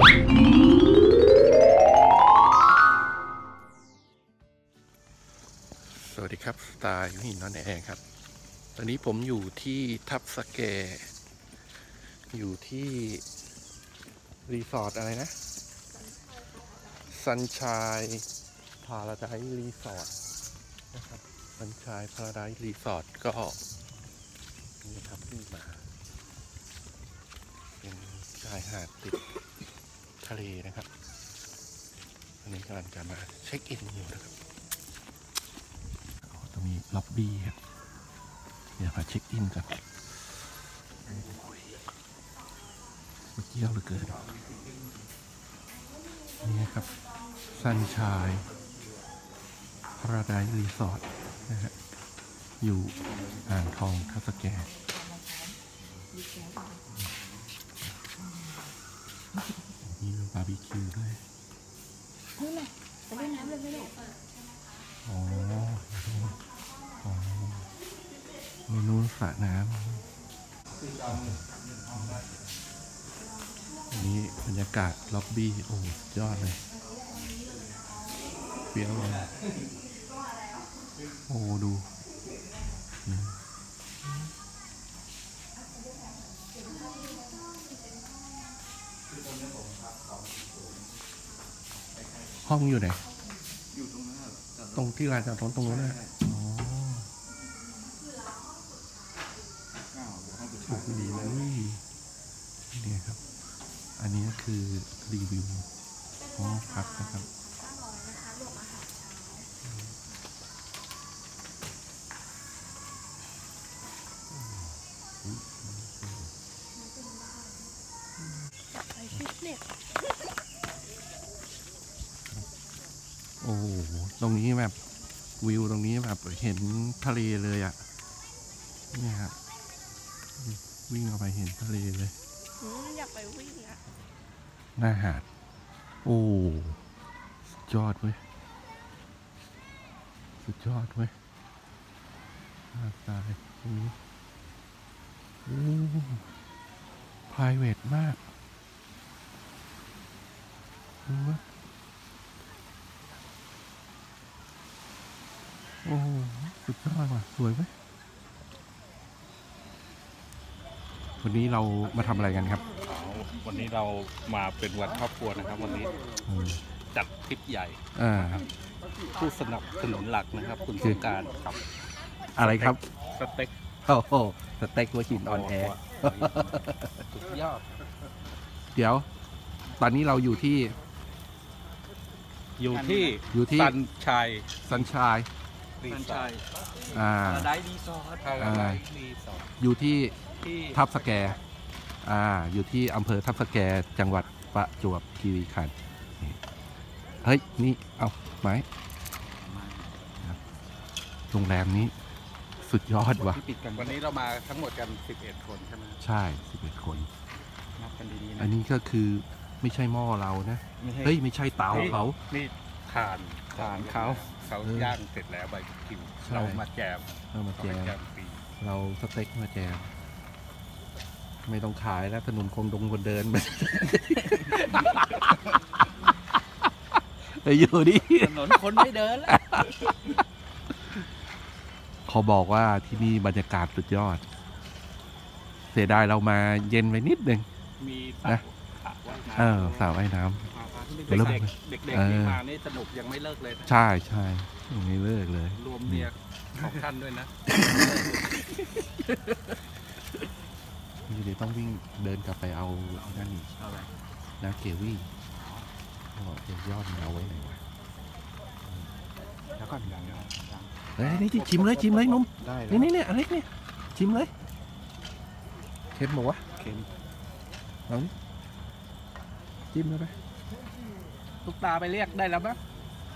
สวัสดีครับ สไตล์หัวหิน On Air ครับ ตอนนี้ผมอยู่ที่ทับสแก อยู่ที่ รีสอร์ทอะไรนะซันช i ยพาราไดรีสอร์ทนะครับซันช i ยพาราไดรีสอร์ทก็นี่ครับขึ้นมา เป็นชายหาดติด ทะเลนะครับอันนี้กำลังจะมาเช็คอินอยู่นะครับอ๋อตรงนี้ล็อบบี้ครับเดี๋ยวมาเช็คอินกันมันเกี่ยวเหลือเกินนี่ครับซันชายพาราไดรีสอร์ทนะฮะอยู่อ่างทองทับสแกมี บาร์บีคิวด้วยนี่แหละไปเล่นน้ำเลยไหมลูกอ๋ออ๋อเมนูสระน้ำอันนี้บรรยากาศล็อบบี้โอ้สุดยอดเลยเปรี้ยวเลยโอ้ดู ห้องอยู่ไหนตรงที่ลานจอดรถตรงนู้นนะอ๋อโอ้โหดีเลยนี่ครับ อันนี้ก็คือรีวิวห้องพักนะครับ เห็นทะเลเลยอะ่ะเนี่ยครับวิ่งออกไปเห็นทะเลเลยอืมอยากไปวิ่งอะหน้าหาด โอ้สุดยอดเว้ย สุดยอดเว้ยหน้าตายตรงนี้โอ้ private มากดูว่า โอ้สุดยอดว่ะ สวยเว้ยวันนี้เรามาทำอะไรกันครับเอาวันนี้เรามาเป็นวันครอบครัวนะครับ วันนี้อืมจัดทริปใหญ่อ่าผู้สนับสนุนหลักนะครับ คุณคืสองกรารกับอะไรครับสเต็กโอ้โหสเต็กหัวหินออนแอร์สุดยอดเดี๋ยว ตอนนี้เราอยู่ที่ อยู่ที่อยู่ที่ซันชายซันชา ยซันชายอ่า พาราไดรีสอร์ท พาราไดรีสอร์ทอยู่ที่ที่ทับสแกอ่า อยู่ที่อำเภอทับสแกจังหวัดประจวบคีรีขันธ์นี่เฮ้ย นี่ เอาไหมครับโรงแรมนี้ สุดยอดว่ะ ที่ปิดกันวันนี้เรามาทั้งหมดกัน 11 คนใช่ไหมใช่สิบเอ็ดคน นับกันดีๆอันะนนี้ก็คือไม่ใช่หม้อเรานะ ไม่ใช่เฮ้ย ไม่ใช่เตาเขา นี่ทานทานเขา เขาเออย่างเสร็จแล้วใบคิวใช่เรามาแจมเอามาเขาแจให้มแจมฟรีเราสเต็กมาแจมไม่ต้องขายแล้วถนนคงดงคนเดินไปไปอยู่ดิถนนคนไม่เดินแล้วเขาบอกว่าที่นี่บรรยากาศสุดยอด เสียดายเรามาเย็นไปนิดนึงมีนะสระว่ายน้ำเออสาวว่ายน้เด็ก เริ่มๆเด็กเอๆที่อมานี่สนุกยังไม่เลิกเลยนะำใช่ใช่ยังไม่เลิกเลย รวมเมียของท่านด้วยนะนี่เดี๋ยวต้องวิ่งเดินกลับไปเอานั่นอีกอะไรนะเกวี่ก็จะยอดมันเอาไว้ไหนวะแล้วก็อย่างอย่างเฮ้ยนี่ที่ชิมเลยชิมเลยนุ่มได้นี่นี่นี่อเล็กนี่ชิมเลยเค็มบอกวะเข็มเอานี่จิ้มเลยไป ตุ๊กตาไปเรียกได้แล้วปะ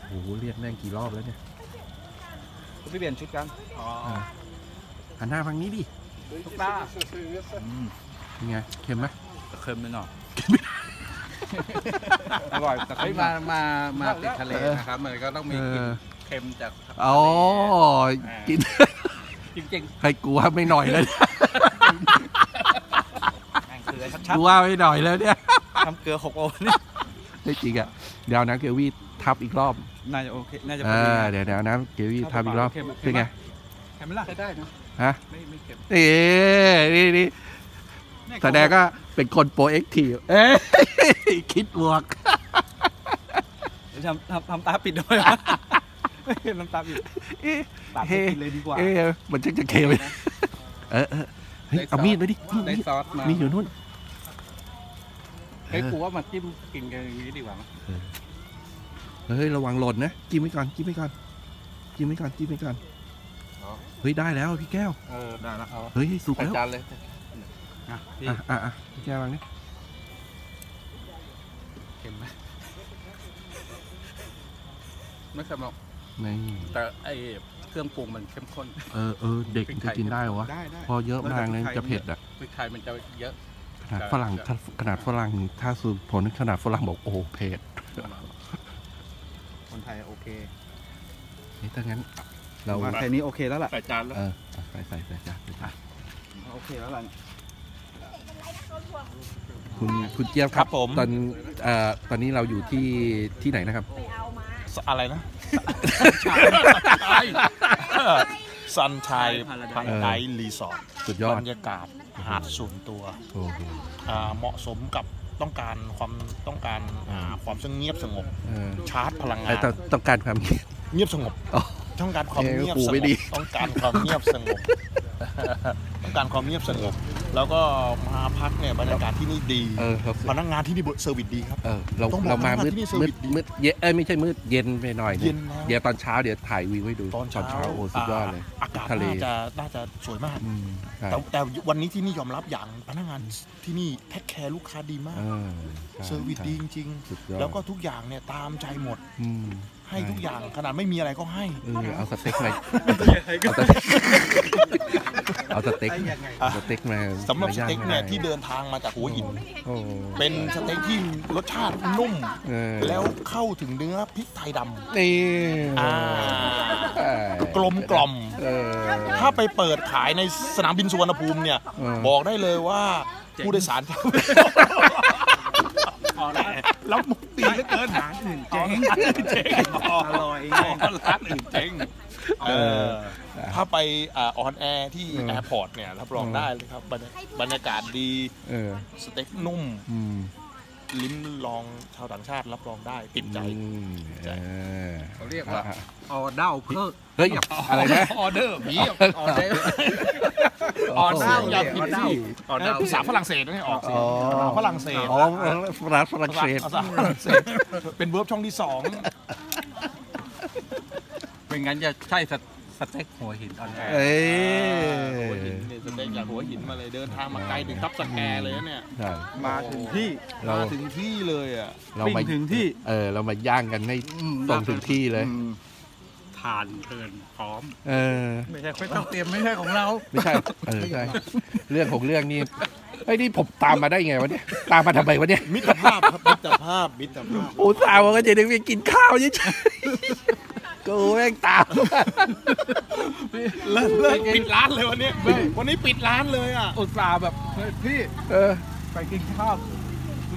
โอ้โหเรียกแม่งกี่รอบแล้วเนี่ยคุณพี่เปลี่ยนชุดกันอ๋อหันหน้าทางนี้ดิตุ๊กตาเป็นไงเค็มไหมเค็มไปหน่อยอร่อยแต่เฮ้ยมามามาติดทะเลนะครับมันก็ต้องมีเอกลิ่นอเค็มจากทะเลอ๋อกินจริงใครกลัวไม่หน่อยเลยๆแม่งคือชัดกลัวไม่หน่อยแล้วเนี่ยๆทำเกลือหกโอนนี่ไม่จริงอะ เดี๋ยวเอาน้ำเกวี่ทับอีกรอบน่าจะโอเคน่าจะพอ่อดีานะเดี๋ยวเดี๋ยวเอาน้ำเกวี่ทับอีกรอบเค็มเค็มเป็นไงเห็นไหมล่ะได้นะฮะไม่ไม่เค็มเอ๊นี่นี่แสดงก็เป็นคนโปรเอ็กทีฟเอ๊ะคิดบวกทำทำทำตาปิดด้วยวะทำตาปิดเอ๊ะตัดเฮ้ให้กินเลยดีกว่าเอ๊ะมันจะจะเคไปเออเออเฮ้ยเอามีดไปดิมีดได้มีดซอสมามีดอยู่นู่นเฮ้ยกูว่ามาจิ้มกินกันอย่างนี้ดีกว่ามั้ยเฮ้ยระวังหล่นนะจิ้มไว้ก่อนจิ้มไว้ก่อนจิ้มไว้ก่อนจิ้มไว้ก่อนเฮ้ยได้แล้วพี่แก้วเออได้แล้วเอาเฮ้ยสุกใส่แล้วจานเลยอะพี่อะอะอะพี่แก้ววางนี่เค็มไหมไม่เค็มหรอกนี่แต่ไอเครื่องปรุงมันเข้มข้นเออเออเด็กจะกินได้เหรอวะได้ได้พอเยอะมากเลยจะเผ็ดอะพริกไทยมันจะเยอะข นาดฝรั่งถ้าขนาดฝรั่งถ้าสูตรผลขนาดฝรั่งบอกโอ้โหเผ็ดคนไทยโอเคนี่ถ้างั้น เรามาแค่นี้โอเคแล้วล่ะใส่จานแล้วเออใส่ใส่ใส่จ้ะใส่จ้ะโอเคแล้วล่ะคุณคุณเจี๊ยบคครัรับบผมตอนเอ่อตอนนี้เราอยู่ที่ที่ไหนนะครับอะไรนะ ซันชัยพันไดรีสอร์ทสุดยอดบรรยากาศหาดส่วนตัวโอ้โหอ่าเหมาะสมกับต้องการความต้องการอ่าความสงเงียบสงบเออชาร์จพลังงาไอ้นต้องต้องการความคิดเงียบสงบอ๋อต้องการความเอ๊ะเงียบหูสไม่งดีบต้องการความเงียบสงบต้องการความเงียบสงบ แล้วก็มาพักเนี่ยบรรยากาศที่นี่ดีเออครับพนักงานที่นี่เซอร์วิสดีครับเออเราต้องบอกเรามาว่ามืดที่นี่เซอร์มืวิดสดีมืดเย็นเอ้ยไม่ใช่มืดเย็นไปหน่อยเย็นงนะเดี๋ยวตอนเช้าเดี๋ยวถ่ายวิวให้ดูตอนเช้าโอ้สุดยอดเลยอากาศทะเลน่าจะน่าจะสวยมากอืมใช่แต่แต่วันนี้ที่นี่ยอมรับอย่างพนักงานที่นี่แท็กแคร์ลูกค้าดีมากเออใช่เซอร์วิสดีจริงสุดยอดๆแล้วก็ทุกอย่างเนี่ยตามใจหมดอืม ให้ทุกอย่างขนาดไม่มีอะไรก็ให้เออเอาสเต็กมาเอาสเต็กเอาสเต็กเอาสเต็กมาสำหรับสมาางเต็กเนี่ยให้ที่เดินทางมาจากหัวหินโอ้เป็นสเต็กที่รสชาตินุ่มเออแล้วเข้าถึงเนื้อพริกไทยดำนี่อ่าเอ้ยกลมกล่อมเออถ้าไปเปิดขายในสนามบินสุวรรณภูมิเนี่ยเออบอกได้เลยว่าผู้โดยสาร จะแล้วมุกตีเหลือเกินร้านอื่นเจ๊งเจ๊งอร่อยร้านอื่นเจ๊งเออถ้าไป on air ที่เออ airport เนี่ยรับรองได้เลยครับบรรยบรรยากาศดีเออสเต็กนุ่มอืม ลิ้มลองชาวต่างชาติรับรองได้ติดใจอืมเออเขาเรียกว่าอะออเดอร์เพิ่มเฮ้ยอะไรนะออเดอร์มีออเดอร์ออเดอร์โอ้โหอย่าผิดที่ออเดอร์ภาษาฝรั่งเศสนะให้ออกเสียอ๋งอภาษาฝรั่งเศสอ๋อฝรั่งฝรั่งเศสภาษาฝรั่งเศสเป็นเวิร์บช่องที่สองเป็นงั้นจะใช่ สสเต็กหัวหินออนแอร์เอ้ยหัวหินเนี่ยสเต็กจากหัวหินมาเลยเดินทางมาไกลถึงทับสแกเลยนะเนี่ยใช่ มาถึงที่เรา มาถึงที่เลยอะ เรามาปิ้งถึงที่ เออ เรามาย่างกันให้ตรงถึงที่เลยอืมทานเกินพร้อม เออ ไม่ใช่ไม่ต้องเตรียมไม่ใช่ของเรา ไม่ใช่ เออใช่ เรื่องของเรื่องนี่ไอ้ยนี่ผมตามมาได้ไงวะเนี่ย ตามมาทำไมวะเนี่ยมิตรภาพครับมิตรภาพมิตรภาพ โอ้สาวก็จะได้ไปกินข้าวเฉยๆ กูแม่งตามเลิกเลิกปิดร้านเลยวันนี้วันนี้ปิดร้านเลยอะอุตส่าห์แบบเฮ้ยพี่เออไปกินข้าว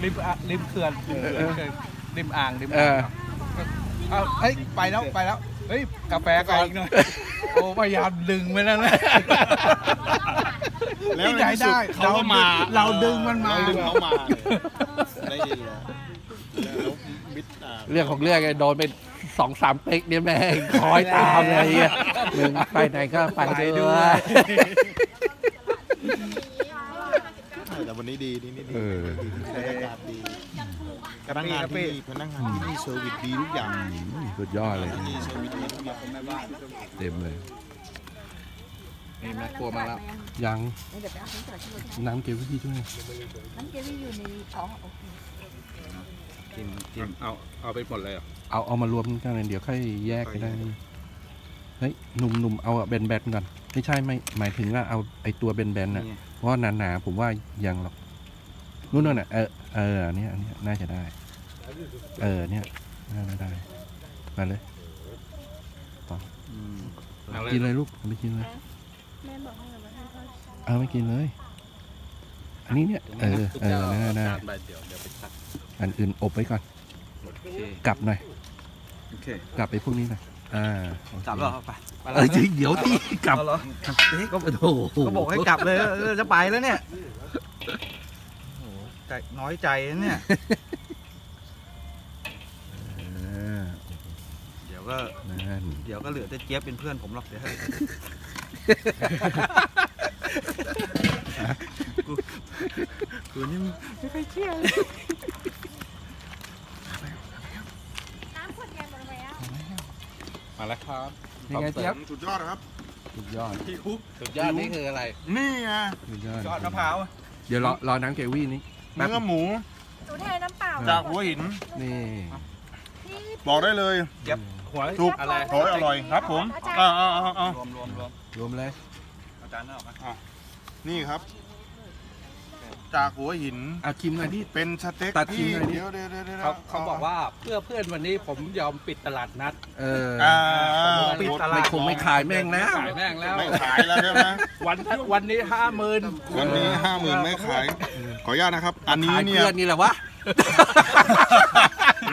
ริมอะริมเขื่อนริมเขื่อนริมอ่างริมเออ่างอ เอาเฮ้ยไปแล้วไปแล้วเฮ้ยกาแฟก่อนหน่อยโอ้พยายามดึงไปนั่นแหละแล้วที่ไหนในที่สุดได้เขาก็มาเราดึงมันมา เราดึงเขามาได้ดีเลยแล้วมิตรอ่า เรื่องของเรื่องไอ้โดนไป สองสามเป๊กเนี่ยแม่งคอยตามเลยอะมึงไปไหนก็ไปด้วยแต่วันนี้ดีนี่นี่ดีเออดีบรรยากาศดีพนักงานที่นี่พนักงานที่นี่เซอร์วิสดีทุกอย่างสุดยอดเลยที่นี่เซอร์วิสดีทุกอย่างเต็มเลยนี่แม่ครัวมาแล้วยังเดี๋ยวไปเอาที่จอดที่รถน้ำเกวี่ด้วยน้ำเจลลี่อยู่ในอ๋อโอเค กินกินเอาเอาไปหมดเลยเหรอเอาเอามารวมกันเลยเดี๋ยวค่อยแยกกันได้เฮ้ยหนุ่มหนุ่มเอาแบนแบนๆก่อนไม่ใช่ไม่หมายถึงว่าเอาไอตัวแบนแบนๆน่ะนี่เพราะว่าหนาๆผมว่ายังหรอกนู่นน่ะเออเอออันเนี้ยอันเนี้ยน่าจะได้ เออเนี่ยน่าจะได้มาเลยอืมเอาเลยกินเลยลูกไม่กินเลยแม่บอกให้เรามาให้พ่อเอาไม่กินเลยเอันนี้เนี่ยเออเออน่าน่าไปเดี๋ยวเดี๋ยวไปตัดอันอื่นอบไว้ก่อนโอเคกลับหน่อยโอเคกลับไปพวกนี้หน่อยอ่าโอเคกลับแล้วเหรอไปไปเออจริงเดี๋ยวที่กลับเอาเหรอก็โอ้โหก็บอกให้กลับเลยเออจะไปแล้วเนี่ยโอ้โหใจน้อยใจนะเนี่ยเออเดี๋ยวก็นั่นเดี๋ยวก็เหลือแต่เจี๊ยบเป็นเพื่อนผมหรอกเดี๋ยวให้กู กูนี่ไม่ค่อยเชื่อเลยน้ำขวดใหญ่หมดเลยอะมาแล้วครับนี่ไงเจี๊ยบสุดยอดครับสุดยอดพี่คุกสุดยอดนี่คืออะไร นี่ไงสุดยอดยอดมะพร้าวเดี๋ยวรอรอน้ำเกวี่นี่เนื้อหมูหนูเทน้ำเปล่าจากหัวหินนี่พี่บอกได้เลยเจี๊ยบหัวถูกอะไรโอ้ยอร่อยครับผมอ่าอ่าอ่าอ่ารวมรวมรวมรวมเลยอาจารย์น่าออกมานี่ครับ จากหัวหิน อะชิมหน่อยที่เป็นสเต็กตัดชิ้นที่หน่อยดิ เดี๋ยวเดี๋ยวเดี๋ยวเดี๋ยวเขาเขาบอกว่าเพื่อเพื่อนวันนี้ผมยอมปิดตลาดนัด เอออ่าปิดตลาด ไม่คงไม่ขายแม่งแล้ว ขายแม่งแล้ว ไม่ขายแล้วใช่ไหมวันวันนี้ห้าหมื่นวันนี้ห้าหมื่นไม่ขาย ขออนุญาตนะครับ อันนี้ขายเนี่ยเพื่อนนี่แหละวะ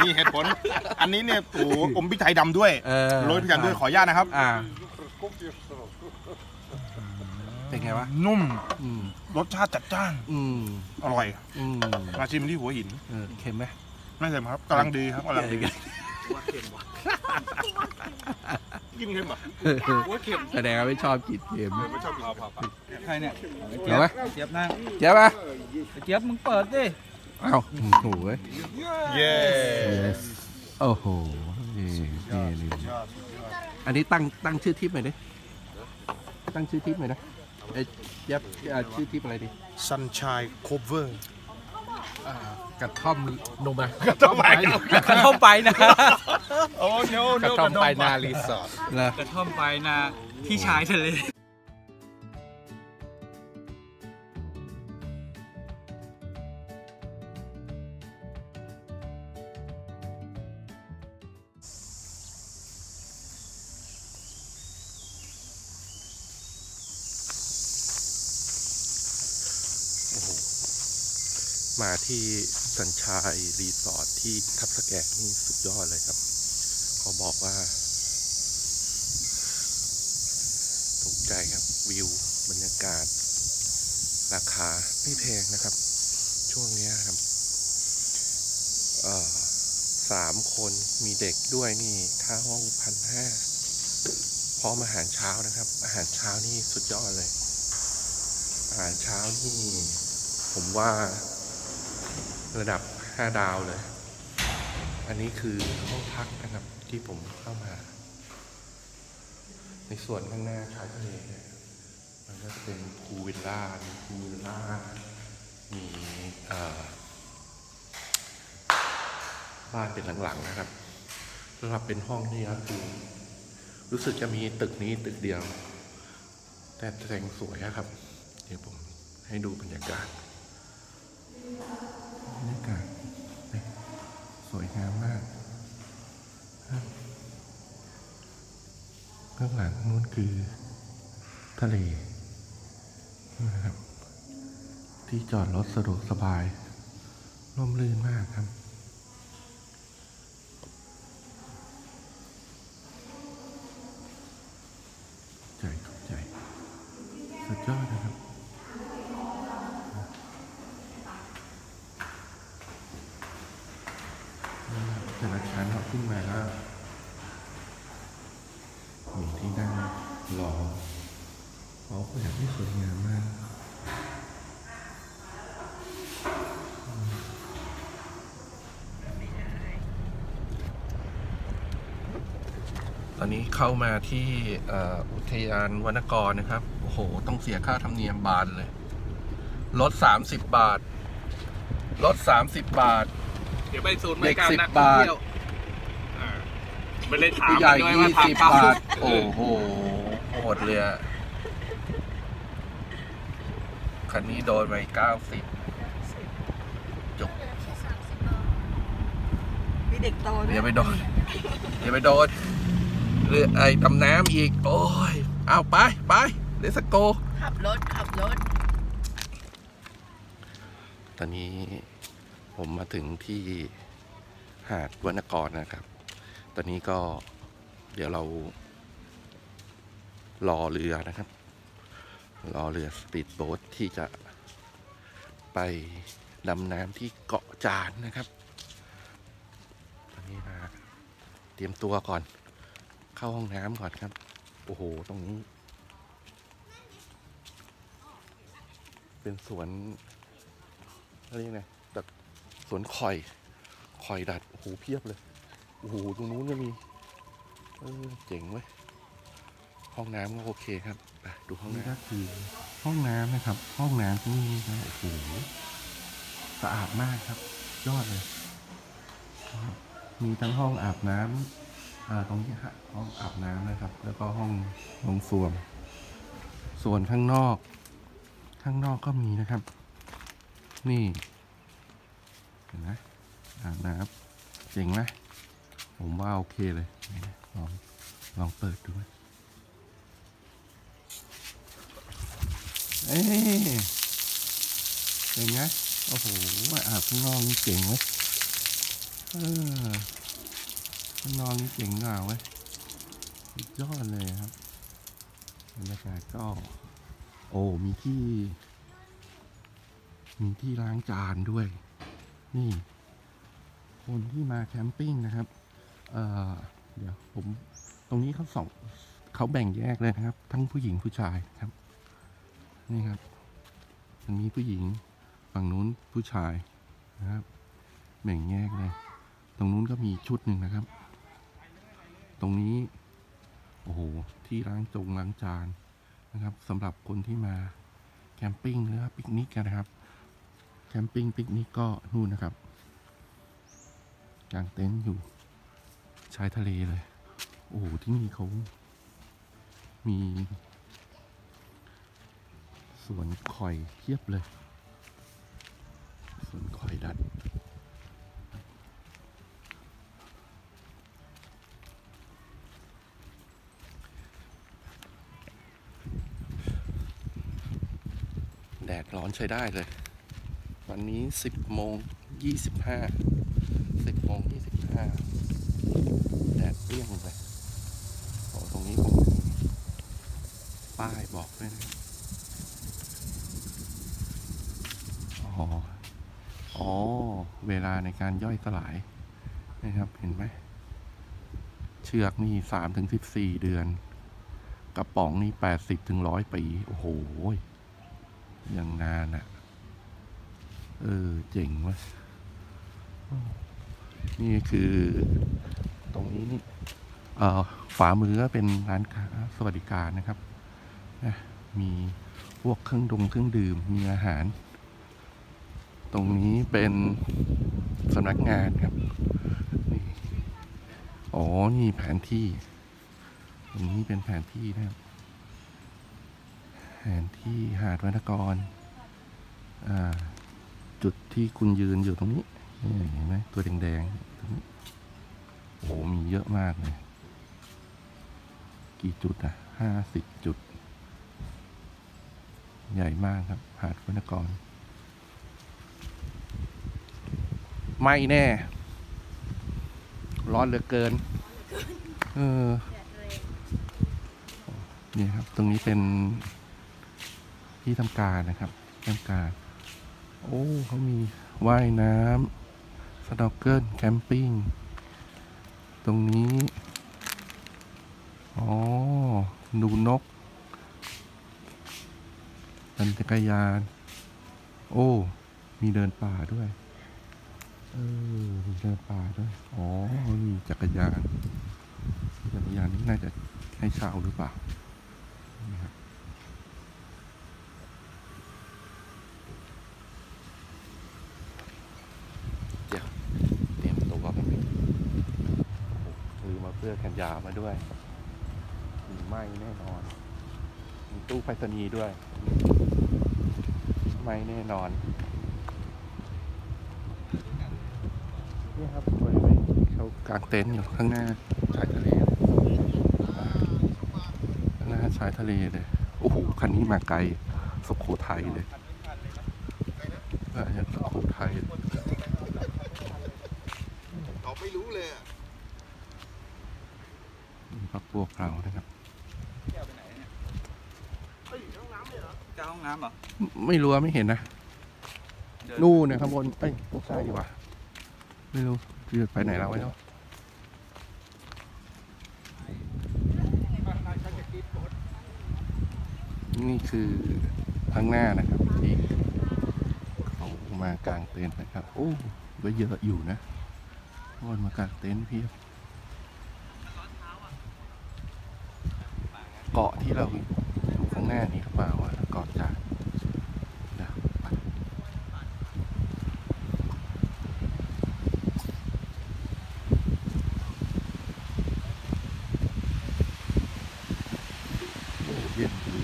มีเหตุผล อันนี้เนี่ยโอ้โหอมพริกไทยดำด้วยเออ โรยพริกไทยด้วยขออนุญาตนะครับ อ่าเป็นไงวะ นุ่มอืม รสชาติจัดจ้าน อืมอร่อยอืมมาชิมที่หัวหิน เออเค็มไหมไม่เค็มครับกำลังดีครับกำลังดีเออกินเค็มป่ะแสดงว่าไม่ชอบกินเค็มไม่ชอบกินใครเนี่ยเอาไหมเจี๊ยบนั่งเจ๊ปะเจี๊ยบมึงเปิดดิเอ้าโอ้โหเว้ยเย้ yes โอ้โหนี่นี่นี่อันนี้ตั้งตั้งชื่อทิปหน่อยดิตั้งชื่อทิปหน่อยนะ เอ้ยยับอ่าชื่อทิปอะไรดีซันชายโคเวอร์กระท่อมนมอะกระท่อมไปนะโอ้โนกระท่อมไปนารีสอร์ทเหรอกระท่อมไปนะที่ชายทะเล มาที่สัญชายรีสอร์ทที่ทับสแกกนี่สุดยอดเลยครับ เขาบอกว่า ถูกใจครับวิวบรรยากาศ ราคาไม่แพงนะครับ ช่วงนี้ครับสามคนมีเด็กด้วยนี่ค่าห้องพันห้าพร้อมอาหารเช้านะครับ อาหารเช้านี่สุดยอดเลย อาหารเช้านี่ ผมว่าระดับห้าดาวเลย อันนี้คือห้องพักนะครับที่ผมเข้ามา ในส่วนข้างหน้าชายทะเลเนี่ยมันก็จะเป็นพูลวิลล่ามีพูลวิลล่า มีบ้านเป็นหลังๆนะครับสำหรับเป็นห้องนี่ก็คือรู้สึกจะมีตึกนี้ตึกเดียว แต่แต่งสวยอะครับ เดี๋ยวผมให้ดูบรรยากาศ บรรยากาศเนี่ยสวยงามมากข้างหลังนู้นคือทะเลนะครับที่จอดรถสะดวกสบายร่มรื่นมากครับ ใจขอบใจ สุดยอดนะครับ แต่ละชั้นเราขึ้นมาก็มีที่นั่งรอเขาก็อยากที่สวยงามมาก ตอนนี้ เข้ามาที่เอ่ออุทยานวนกรนะครับ โอ้โห ต้องเสียค่าธรรมเนียมบานเลยลดสามสิบบาทลดสามสิบบาท เดี๋ยวไปศูนย์บเด็ริกการสิบนักท่องบาทเที่ยวอ่าไม่ได้ถามผู้ใหญ่ด้วยยี่ว่าสิบทำเปล่าบาท โอ้โหโหดเลยอะคันนี้โดนไปเก้าสิบจบมีเด็กโตด้วอย่าไปโดนอย่าไปโดนเรือไอ้ดำน้ำอีก โอ้ย เอาไปไปเลสโก ขับรถ ขับรถอนนี้ผมมาถึงที่หาดวนกรนะครับ ตอนนี้ก็เดี๋ยวเรา รอเรือนะครับ รอเรือสปีดโบ๊ทที่จะไปดำน้ำที่เกาะจานนะครับ ตอนนี้มาเตรียมตัวก่อน เข้าห้องน้ำก่อนครับ โอ้โห ตรงนี้ เป็นสวนอะไรยกไงดักสวนคอยคอยดัด โอ้โห เพียบเลย โอ้โห ตรงนู้นก็มี เออ เจ๋งเว้ย ห้องน้ำก็โอเคครับไปดูห้องน้ำก็คือ ห้องน้ำนะครับ ห้องน้ำที่นี่นะโอ้โห สะอาดมากครับ ยอดเลย มีทั้งห้องอาบน้ำ ตรงนี้ฮะห้องอาบน้ำนะครับ แล้วก็ห้องลงส้วมส่วนข้างนอก ข้างนอกก็มีนะครับ นี่เห็นไหมอาบน้ำเจ๋งไหมผมว่าโอเคเลยลองลองเปิดดูไหมเอ้เจ๋งไหมโอ้โหอาบข้างนอกนี่เจ๋งเว้ยเออ ข้างนอกนี่เจ๋งกว่าเว้ยยอดเลยครับบรรยากาศก็ โอ้มีที่ มีที่ล้างจานด้วย นี่ คนที่มาแคมปิ้งนะครับ เอ่อเดี๋ยวผมตรงนี้เขาสองเขาแบ่งแยกเลยนะครับ ทั้งผู้หญิงผู้ชายครับ นี่ครับทางนี้ผู้หญิงฝั่งนู้นผู้ชายนะครับ แบ่งแยกเลย ตรงนู้นก็มีชุดหนึ่งนะครับ รงนี้โอ้โหที่ล้างจงล้างจานนะครับสำหรับคนที่มาแคมปิ้งหรือว่าปิกนิกกันนะครับ camping ปิกนิกก็นู่นนะครับกางเต็นท์อยู่ชายทะเลเลย โอ้โหที่นี่เขามีสวนคอยเทียบเลย สวนคอยดัด ดดร้อนใช้ได้เลย วันนี้ 10โมง25 10โมง25 แดดเปรี้ยงเลยโอ้ตรงนี้ผมมีป้ายบอกด้วยนะอ๋อ อ๋อ เวลาในการย่อยสลายนะครับ เห็นไหม เชือกนี่สามถึงสิบสี่เดือน กระป๋องนี่แปดสิบถึงร้อยปี โอ้โห อยังนานอะ่ะ เออ เจ๋งวะนี่คือตรงนี้นี่เอ่อฝามือก็เป็นร้านค้าสวัสดิการนะครับนะมีพวกเครื่องดงเครื่องดื่ม มีอาหาร ตรงนี้เป็นสำนักงานครับนี่อ๋อ นี่แผนที่ ตรงนี้เป็นแผนที่นะครับ แผนที่หาดวนกร จุดที่คุณยืนอยู่ตรงนี้นเห็นไหมตัวแดงๆตรงนี้โอ้โหมีเยอะมากเลย กี่จุดอะห้าสิบจุด ใหญ่มากครับ หาดวนกร ไม่แน่ ร้อนเหลือเกิน เออ นี่ครับ ตรงนี้เป็น ที่ทำการนะครับทำการ โอ้เขามีว่ายน้ำ snorkel camping ตรงนี้ อ๋อ ดูนกปั่นจักรยาน โอ้ มีเดินป่าด้วย เออ มีเดินป่าด้วย อ๋อ มีจักรยาน จักรยานนี่น่าจะให้เช่าหรือเปล่านี่ครับ ยามาด้วยมีไม้แน่นอน มีตู้ไปสษณีด้วย ไม่แน่นอนนี่ครับไปเเขากางเต็นท์อยู่ข้างหน้าชายทะเลข้างหน้าชายทะเลเลยโอ้โหคันนี้มาไกลสุโขทัยเลยอยากสุโขทัยเราไม่รู้เลย พักพวกเรานะครับแก้วไปไหนเนี่ยเฮ้ยห้องน้ำเนี่ยเหรอจะห้องน้ำเหรอ ไม่รู้ว่าไม่เห็นนะเดินนู่นเนี่ยข้างบน เอ้ยไม่ใช่ดีกว่า ไม่รู้จะไปไหนแล้วไว้เนาะนี่คือข้างหน้านะครับที่เขามากางเต็นท์นะครับ โอ้ก็เยอะอยู่นะคนมากางเต็นท์เพียบ เกาะที่เราอยู่ข้างหน้านี้หรือเปล่าวะเกาะจากนะไป โอ้เย็นดี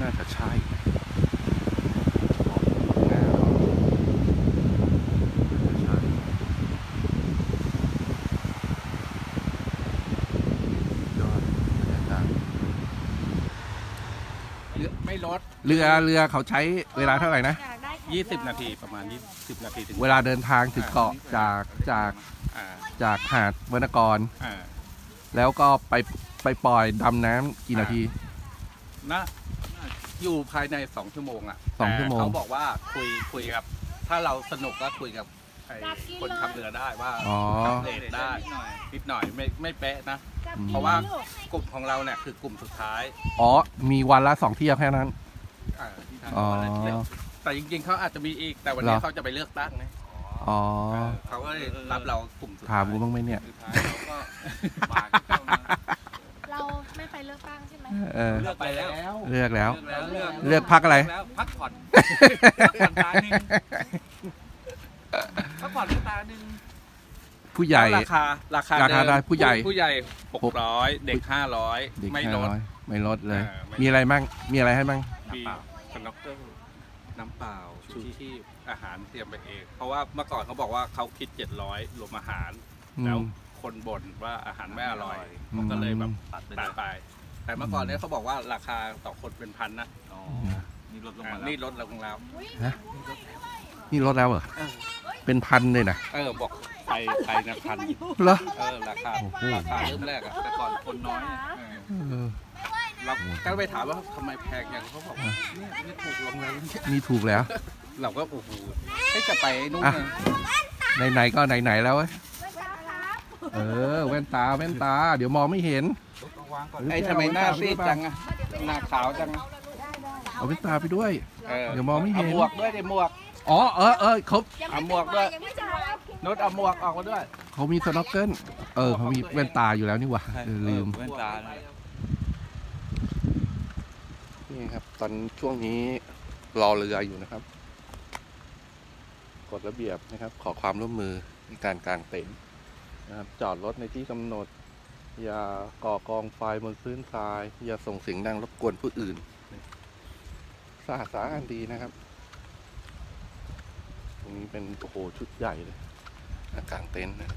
น่าจะใช่นะหน้าเราน่าจะใช่ยอดบรรยากาศ เรือ ไม่ลดเรือเรือเขาใช้เวลาเท่าไหร่นะอยากได้แขนยาว20 นาทีประมาณ 20 นาทีถึงเวลาเดินทางถึงเกาะจากจากอ่าจากหาดเวนกร อ่าแล้วก็ไปไปปล่อยดำน้ำกี่นาที นะอยู่ภายใน 2 ชั่วโมงอะสองชั่วโมง แต่เขาบอกว่าคุยคุยกับถ้าเราสนุกก็คุยกับไอ้คนขับเรือได้ว่าอ๋อ ขับเลทได้นิดหน่อยไม่ไม่เป๊ะนะจับอืมกิน เพราะว่าลูกกลุ่มของเราเนี่ยคือกลุ่มสุดท้ายอ๋อ มีวันละสองเที่ยวแค่นั้น อ่าที่ทางอ๋อแต่จริงๆเขาอาจจะมีอีกแต่วันนี้เหรอ เขาจะไปเลือกตั้งไงอ๋อเขาก็เลยรับเรากลุ่มสุดถาท้ามยกูบ้างไหมเนี่ย สุดท้ายเราก็มาเจ้านะเราไม่ไปเลือกตั้งใช่ไหมเออ เลือกไปแล้วเลือกแล้ว เลือกแล้วเลือกเลือกพักอะไร แล้วพักผ่อนพักผ่อนตาหนึ่งพักผ่อนตาหนึ่ง ผู้ใหญ่ราคาราคาราคาเมได้ผู้ใหญ่ผู้ใหญ่หกร้อยเด็กห้าร้อยเด็กไม่ห้าลดร้อยไม่ลดเลยอ่าไม่มีอะไรมั่งมีอะไรให้มั่งมีสน็อกเกอร์น้ำเปล่าชูชีพอาหารเตรียมไปเอง เพราะว่าเมื่อก่อนเขาบอกว่าเขาคิดเจ็ดร้อยรวมอาหารอืมแล้วคนบ่นว่าอาหารไม่อร่อยอืมก็เลยแบบตัดไป แต่เมื่อก่อนเนี้ยเขาบอกว่าราคาต่อคนเป็นพันนะอ๋อนี่ลดลงอ่ามาแล้วนี่ลดลงแล้วฮะนี่ลดแล้วเหรอเป็นพันเลยนะเออบอก ไปไปนะพันเหรอเออราคาโอ้โหราคาเริ่มแรกอะแต่ก่อนคนน้อยอะเออเออเราก็ไปถามว่าทำไมแพงอย่างเขาบอกว่าเนี่ยนี่ถูกลงแล้วนี่ถูกแล้ว เราก็โอ้โหให้จะไปนู่นอะ ไงไหนๆก็ไหนๆแล้วเว้ยเออแว่นตาแว่นตา เดี๋ยวมองไม่เห็นต้องวางก่อนไอ้ทำไมหน้าซีดจังอะหน้าขาวจังอะเอาแว่นตาไปด้วยออเดี๋ยวมองไม่เห็นาหมวกด้วยดิหมวกอ๋อเออเออเขาเอาหมวกด้วย ยังไม่จ่าย นุชเอาหมวกออกมาด้วย เขามี snorkel เออเขามีแว่นตาอยู่แล้วนี่หว่าเออลืม แว่นตานะนี่ครับ ตอนช่วงนี้รอเรืออยู่นะครับ กฎระเบียบนะครับ ขอความร่วมมือในการกางเต็นท์นะครับ จอดรถในที่กำหนด อย่าก่อกองไฟบนพื้นทราย อย่าส่งเสียงดังรบกวนผู้อื่นสะอาดสะอ้านดีนะครับ ตรงนี้เป็นโอ้โหชุดใหญ่เลย นะกางเต็นท์นะ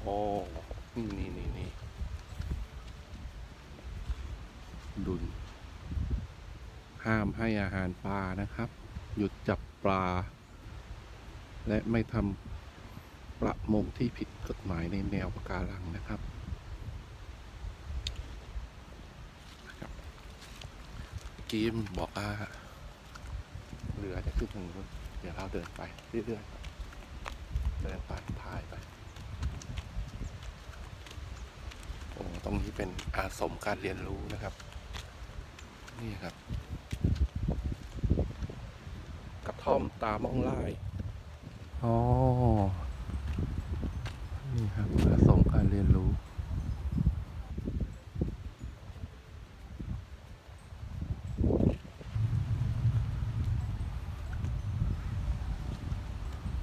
โอ้นี่นี่นี่นี่ดุลห้ามให้อาหารปลานะครับ หยุดจับปลา และไม่ทำประมงที่ผิดกฎหมายในแนวปะการังนะครับกี้มันบอกว่าเรือจะขึ้นทางนู้นเดี๋ยวเราเดินไปเรื่อยๆ เดินไปถ่ายไปโอ้ตรงนี้เป็นอาสมการเรียนรู้นะครับ นี่ครับ กระท่อมตามองไล่อ๋อนี่ครับอาสมการเรียนรู้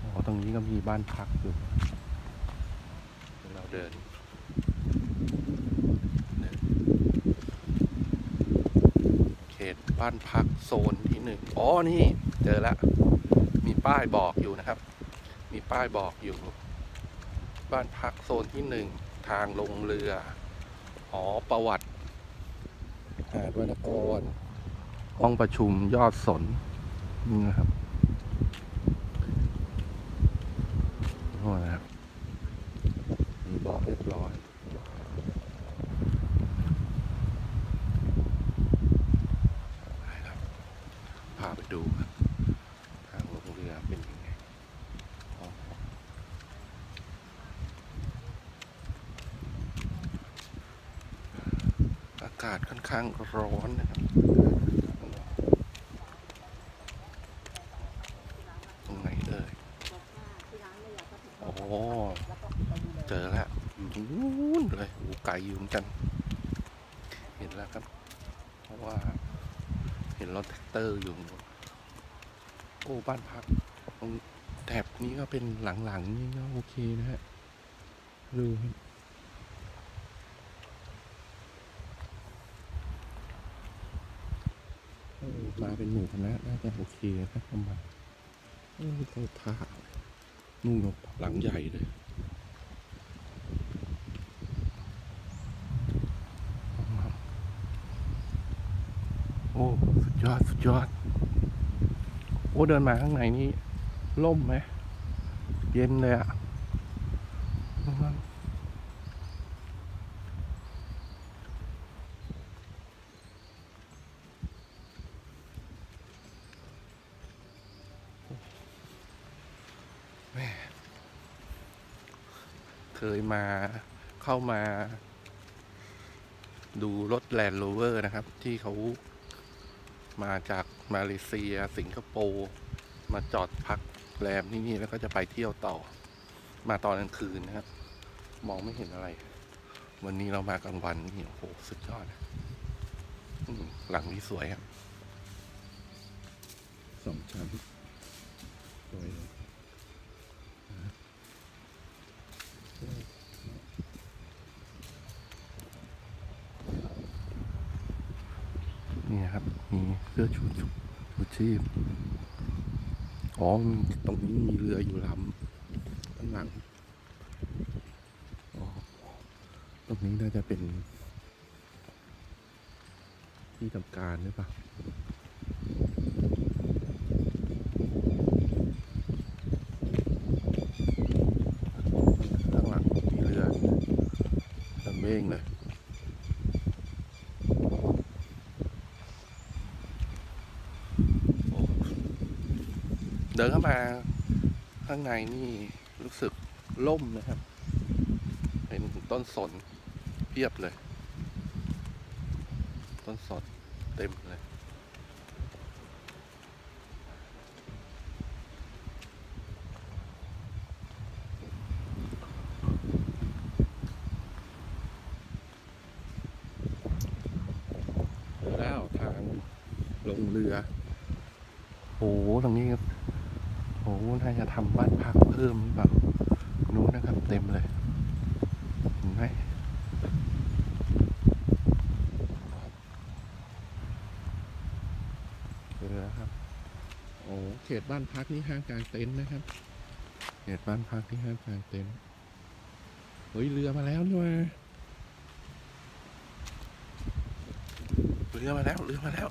อ๋อ ตรงนี้ก็มี บ้านพักอยู่เราเดินเขตบ้านพักโซนที่หนึ่งอ๋อนี่ เจอแล้วมีป้ายบอกอยู่นะครับ มีป้ายบอกอยู่ บ้านพักโซนที่หนึ่งทางลงเรือหอประวัติหาดวรรณกรห้องประชุมยอดสนนี่นะครับ โน่นนะครับ มีเบอกเรียบร้อยไปครับพาไปดูครับทางลงเรือเป็นยังไงอากาศค่อนข้างร้อนนะครับ ตรงไหนเอ่ยโอ้เจอแล้วอยู่นู้นเลยโอ้ไกัน เห็นแล้วครับ เพราะว่าเห็นรถแทรกเตอร์อยู่โอ้บ้านพักตรงแถบนี้ก็เป็นหลังๆนี่ก็โอเคนะฮะดูมาเป็นหมู่คณะน่าจะโอเคนะครับประมาณเออเขาท่านู่นเนอะหลังใหญ่เลย โอ้ สุด ยอด โอ้เดินมาข้างในนี่ล่มไหม เย็นเลยอะแม่เคยมาเข้ามาดูรถ Land Rover นะครับ ที่เขา มาจากมาเลเซีย สิงคโปร์มาจอดพักแรมที่นี่แล้วก็จะไปเที่ยวต่อ มาตอนกลางคืนนะครับ มองไม่เห็นอะไร วันนี้เรามากลางวันนี่โอ้โหสุดยอดหลังนี้สวยครับสองชั้นสวยเลยนี่นะครับ มีเสื้อชูชู ชีพ อ๋อ ตรงนี้มีเรืออยู่ลำข้างหลังตรงนี้น่าจะเป็น ที่ทำการหรือเปล่าข้างหลังมีเรือลำเบ้งเลย เดินเข้ามาข้างในนี่รู้สึกล่มนะครับ เป็นต้นสนเพียบเลย ต้นสนเต็มเลย แล้วทางลงเรือ โอ้โหตรงนี้ โอ้น่าจะทำบ้านพักเพิ่มหรือเปล่านู้นนะครับ เต็มเลยเห็นไหมเจอแล้วครับ โอ้เขต บ้านพักนี่ห้างกลางเต็นท์นะครับเขตบ้านพักที่ห้างกลางเต็นท์เฮ้ยเรือมาแล้วนี่ว่าเรือมาแล้วเรือมาแล้ว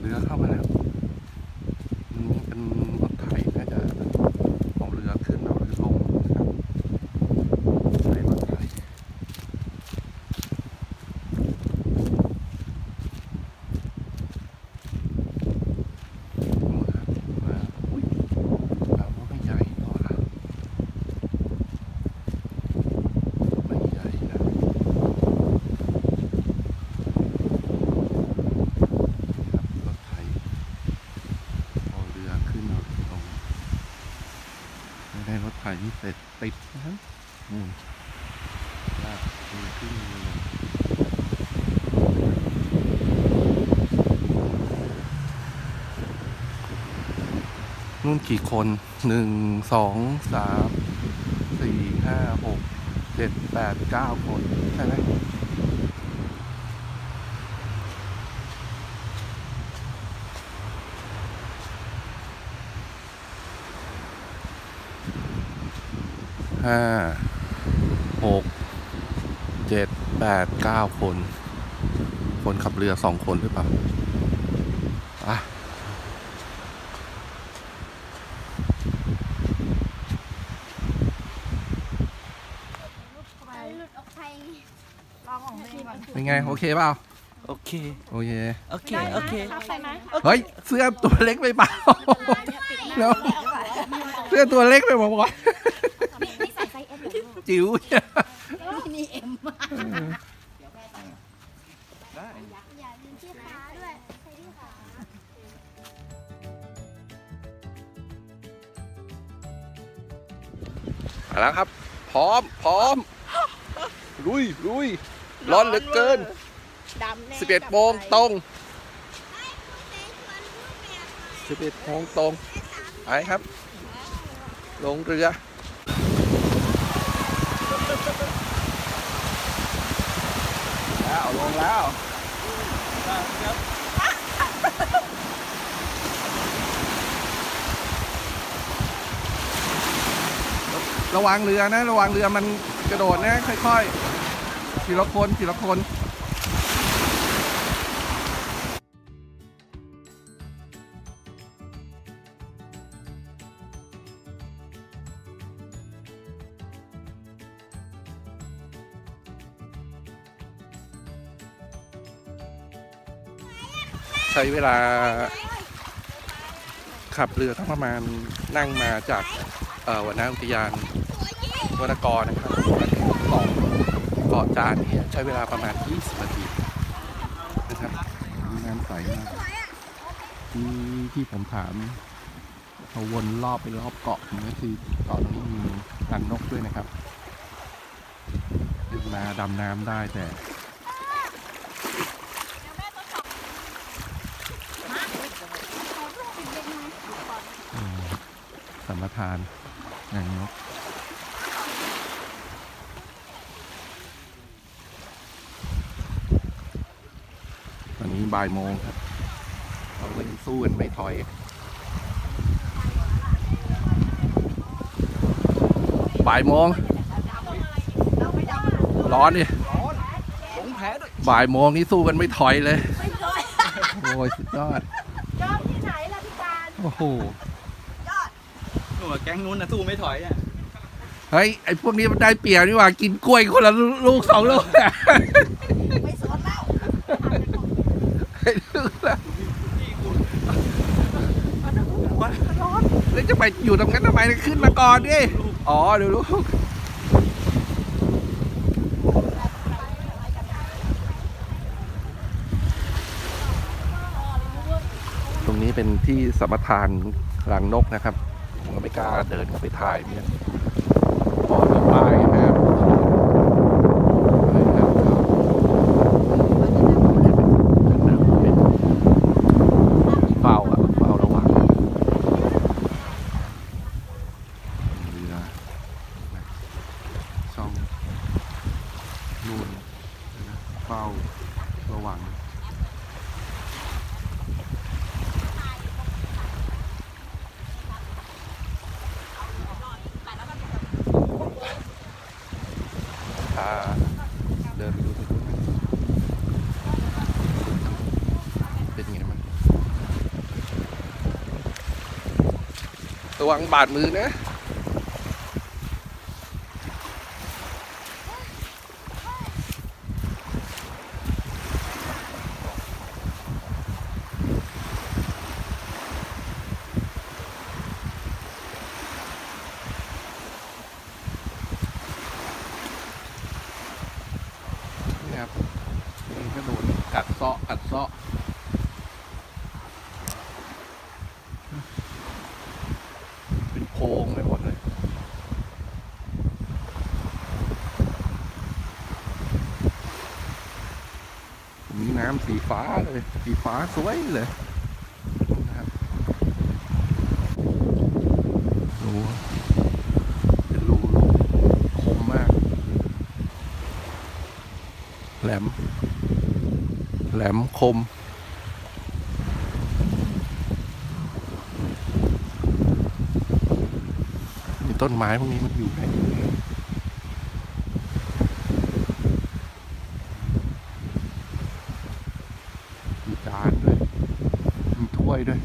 เรือเข้ามาแล้วอันนี้เป็นรถไถน่าจะเอาเรือขึ้นเอาเรือลงนะครับใช้รถไถนู่นครับมาอุ้ยเราว่าไม่ใหญ่หรอล่ะไม่ใหญ่นะ ครับรถไถเอาเรือขึ้นเอาเรือลงไม่ได้รถไถนี่เสร็จติดนะครับอืมลากเรือขึ้นเรือลงนู่น กี่คนหนึ่งสองสามสี่ห้าหกเจ็ดแปดเก้าคน ใช่ไหมห้าหกเจ็ดแปดเก้าคน คนขับเรือสองคนหรือเปล่า อะ เป็นไง โอเคเปล่าโอเค โอเค โอเคได้ไหมโอเคเข้าไปไหมเฮ้ย เสื้อตัวเล็กไปเปล่าแล้วเสื้อตัวเล็กไปบอกว่านี่ใส่ไซส์เอสเหรอจิ๋วเนี่ยนี่เอ็มได้อย่าลืมที่ขาด้วยใส่ที่ขามาแล้วครับ พร้อม พร้อม ลุยลุย ร้อนเหลือเกิน ดำแน่11โมงตรง 11โมงตรงไปครับ ลงเรือแล้วลงแล้วระวังเรือนะ ระวังเรือมันกระโดดนะ ค่อย ๆ ทีละคนทีละคนใช้เวลาขับเรือทั้งประมาณนั่งมาจากวันน้อุทยานวนกรนะครับมาถึง เกาะจานเนี่ยใช้เวลาประมาณ 20 นาทีนะครับน้ำใสมากที่ที่ผมถามเขาวนรอบไปรอบเกาะนี่คือเกาะนี้มีรังนกด้วยนะครับดึงมาดำน้ำได้แต่อืมสัมปทานนางนกตอนนี้ บ่ายโมงครับเราก็ยังสู้กันไม่ถอยบ่ายโมงร้อนดิลงแพ้ด้วยบ่ายโมงนี่สู้กันไม่ถอยเลย โอ้ยสุดยอดยอดที่ไหนล่ะพี่การโอ้โหหนูแก๊งนู้นนะสู้ไม่ถอยอะเฮ้ยไอ้พวกนี้มันได้เปรียบนี่หว่ากินกล้วยคนละลูกสองลูก ไม่สนแล้ว ไอ้ลูกละแล้วจะ ไปอยู่ตรงนั้นทำไมขึ้นมาก่อนดิอ๋อเดี๋ยวลูกตรงนี้เป็นที่สมทานรังนกนะครับผมก็ไม่กล้าเดินเข้าไปถ่ายเนี่ยพอมีป้ายนไปนะครับเป็นเฝ้าอะเฝ้าระวังเรือนะช่องนู่นนะเฝ้าระวัง พาเดินไปดูตรงนู้นเป็นยังไงมันระวั งบาดมือนะ นี่ครับนี่ก็โดนกัดเซาะกัดเซาะเป็นโพรงไปหมดเลยมีน้ำสี ฟ้าเลย สีฟ้าสวยเลยนะครับรูเป็นรูคมมาก แหลม แหลมคม มีต้นไม้พวกนี้มันอยู่ไหนมีจานด้วย มีถ้วยด้วย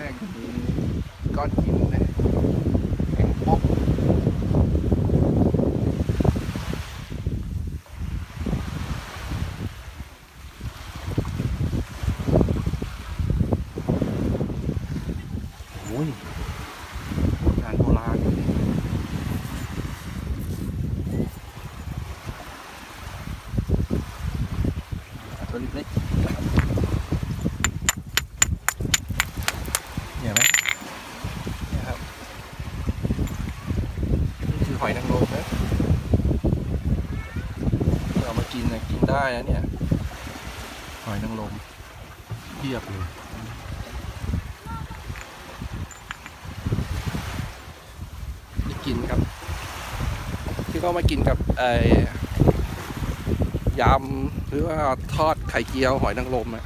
มีก้อนหินนะแข็งป๊อกโอ้ยงานโบราณตัวเล็กๆเห็นไหมเนี่ยครับ นี่คือหอยนางรมนะเอามากินนะกินได้นะเนี่ย หอยนางรมเทียบเลยได้กินครับ ที่เขามากินกับไอ้ยำหรือว่าทอดไข่เจียวหอยนางรมอะ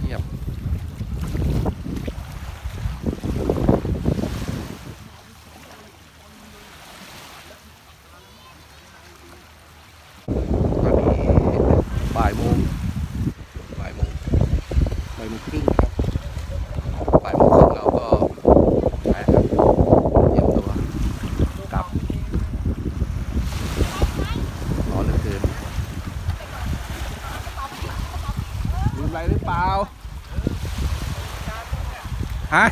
เทียบ ตอนนี้บ่ายโมงบ่ายโมงบ่ายโมงครึ่งครับบ่ายโมงครึ่งเราก็ไปครับเตรียมตัวกลับร้อนเหลือเกินลืมอะไรหรือเปล่า ฮะ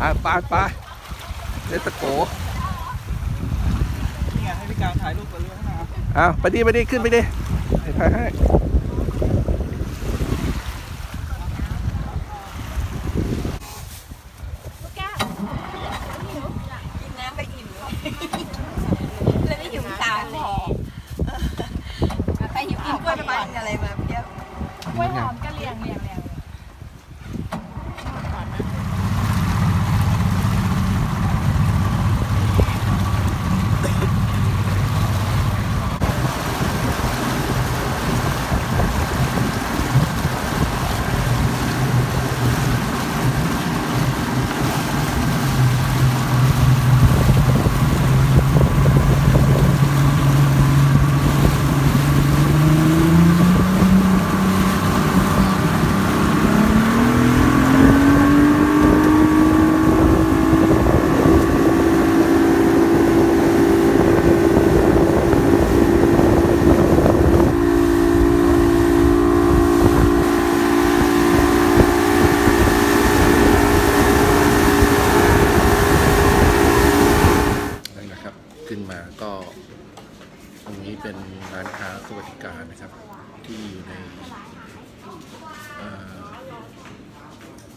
อะ ไปไปเล่นตะโกนี่ไงให้พี่การถ่ายรูปกับเรือข้างหน้าอ้าวไปดิไปดิขึ้นไปดิให้ถ่ายให้แก้วกินน้ำไปอิ่มเลยแล้วไม่หิวตามพอไปหิวกินกล้วยประมาณอะไรมาเยอะกล้วยหอมกะเหรี่ยงเรียงเรียง นั่นนะครับ ขึ้นมาก็ ตรงนี้เป็นร้านค้าสวัสดิการนะครับ ที่อยู่ในเอ่อ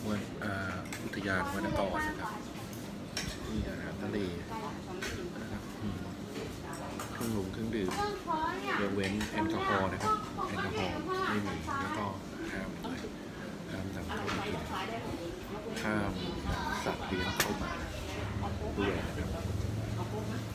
วันอ่าอุทยานวนกรนะครับนี่อาหารทะเลนะครับอืมเครื่องดื่มเครื่องดื่มยกเว้น แอลกอฮอล์นะครับแอลกอฮอล์ไม่มีแล้วก็ห้ามเลยห้ามนำเข้ามากินห้ามสัตว์เลี้ยงเข้ามาด้วยนะครับ